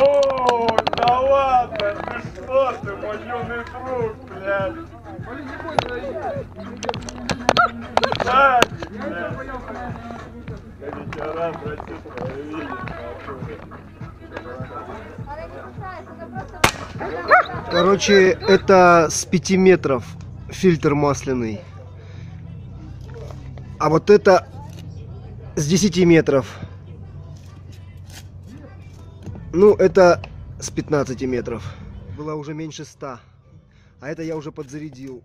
О, да ладно, ты что ты, мой юный друг, блядь. Блядь. Я тебя рад, братишка, видеть. Короче, это с 5 метров фильтр масляный. А вот это с 10 метров. Ну, это с 15 метров. Было уже меньше 100. А это я уже подзарядил.